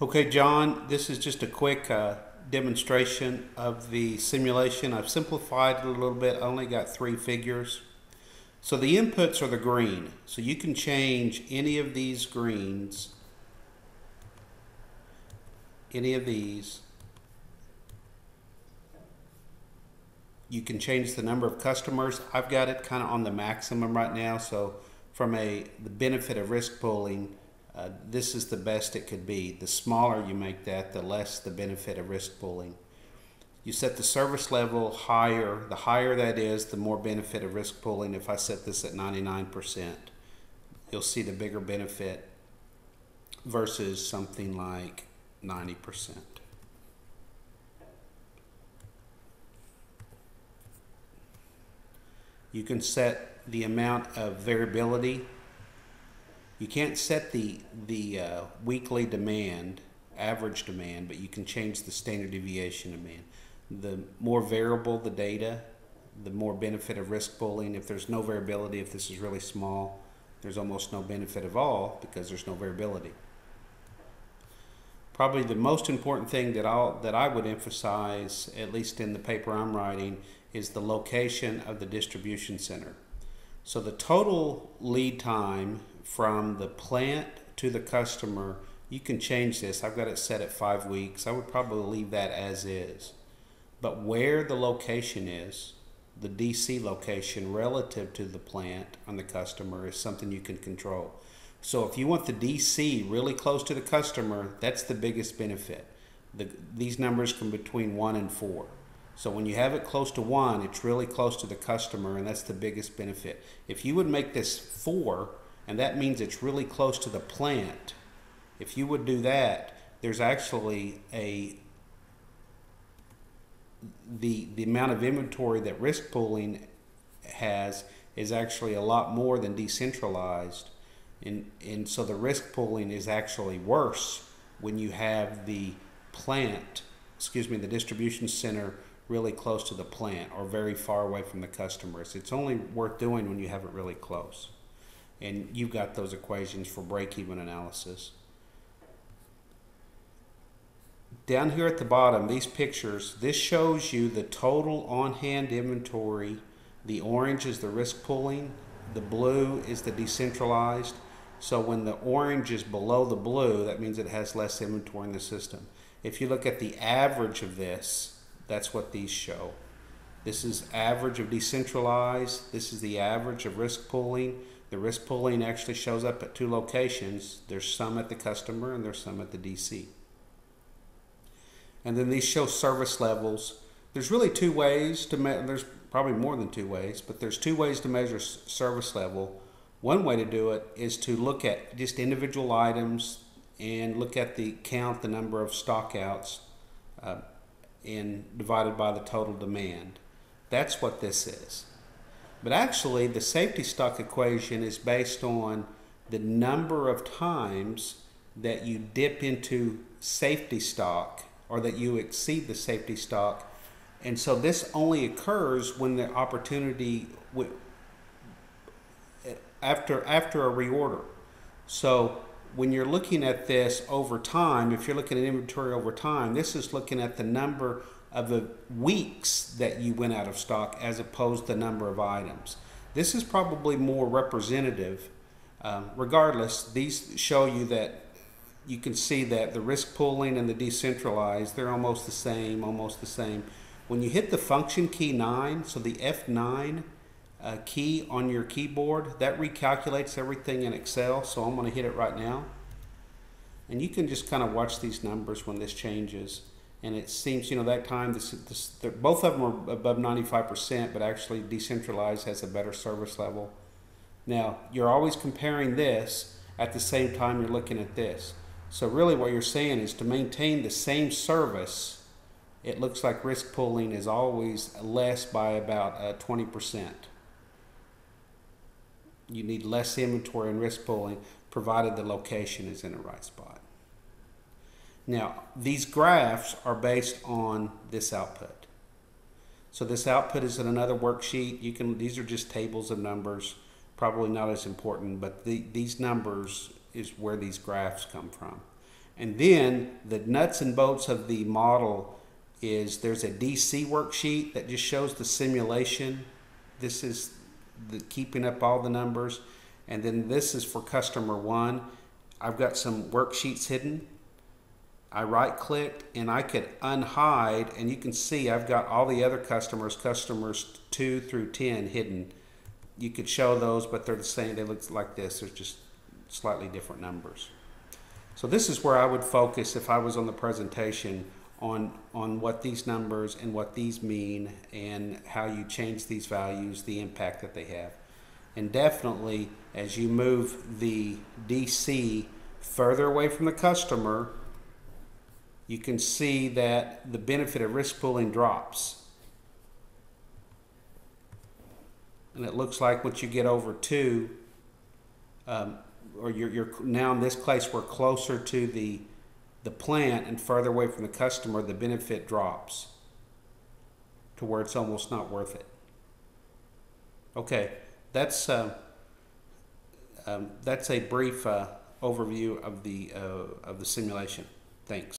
Okay, John, this is just a quick uh, demonstration of the simulation. I've simplified it a little bit. I only got three figures. So the inputs are the green. So you can change any of these greens, any of these. You can change the number of customers. I've got it kind of on the maximum right now. So from a the benefit of risk pooling, uh, this is the best it could be. The smaller you make that, the less the benefit of risk pooling. You set the service level higher. The higher that is, the more benefit of risk pooling. If I set this at 99%, you'll see the bigger benefit versus something like 90%. You can set the amount of variability you can't set the the uh, weekly demand, average demand, but you can change the standard deviation demand. The more variable the data, the more benefit of risk pooling. If there's no variability, if this is really small, there's almost no benefit of all because there's no variability. Probably the most important thing that I that I would emphasize, at least in the paper I'm writing, is the location of the distribution center. So the total lead time from the plant to the customer, you can change this. I've got it set at five weeks. I would probably leave that as is. But where the location is, the DC location relative to the plant and the customer is something you can control. So if you want the DC really close to the customer, that's the biggest benefit. The, these numbers come between one and four. So when you have it close to one, it's really close to the customer, and that's the biggest benefit. If you would make this four, and that means it's really close to the plant, if you would do that, there's actually a the the amount of inventory that risk pooling has is actually a lot more than decentralized, and and so the risk pooling is actually worse when you have the plant, excuse me, the distribution center really close to the plant or very far away from the customers. It's only worth doing when you have it really close. And you've got those equations for break-even analysis. Down here at the bottom, these pictures, this shows you the total on-hand inventory. The orange is the risk pooling. The blue is the decentralized. So when the orange is below the blue, that means it has less inventory in the system. If you look at the average of this, that's what these show. This is average of decentralized. This is the average of risk pooling. The risk pooling actually shows up at two locations. There's some at the customer and there's some at the DC. And then these show service levels. There's really two ways to measure, there's probably more than two ways, but there's two ways to measure service level. One way to do it is to look at just individual items and look at the count, the number of stockouts. Uh, and divided by the total demand. That's what this is. But actually, the safety stock equation is based on the number of times that you dip into safety stock or that you exceed the safety stock. And so this only occurs when the opportunity after after a reorder. So when you're looking at this over time, if you're looking at inventory over time, this is looking at the number of the weeks that you went out of stock as opposed to the number of items. This is probably more representative. Um, regardless, these show you that you can see that the risk pooling and the decentralized, they're almost the same, almost the same. When you hit the function key 9, so the F9, key on your keyboard. That recalculates everything in Excel, so I'm going to hit it right now. And you can just kind of watch these numbers when this changes. And it seems, you know, that time, this, this, both of them are above 95%, but actually decentralized has a better service level. Now, you're always comparing this at the same time you're looking at this. So really what you're saying is to maintain the same service, it looks like risk pooling is always less by about uh, 20% you need less inventory and risk pooling provided the location is in the right spot. Now, these graphs are based on this output. So this output is in another worksheet. You can these are just tables of numbers, probably not as important, but the, these numbers is where these graphs come from. And then the nuts and bolts of the model is there's a DC worksheet that just shows the simulation. This is the keeping up all the numbers. And then this is for customer one. I've got some worksheets hidden. I right clicked and I could unhide and you can see I've got all the other customers, customers two through 10 hidden. You could show those, but they're the same. They look like this. They're just slightly different numbers. So this is where I would focus if I was on the presentation on, on what these numbers and what these mean and how you change these values, the impact that they have. And definitely as you move the DC further away from the customer, you can see that the benefit of risk pooling drops. And it looks like once you get over two, um, or you're, you're now in this place we're closer to the the plant and farther away from the customer, the benefit drops to where it's almost not worth it. Okay, that's uh, um, that's a brief uh, overview of the uh, of the simulation. Thanks.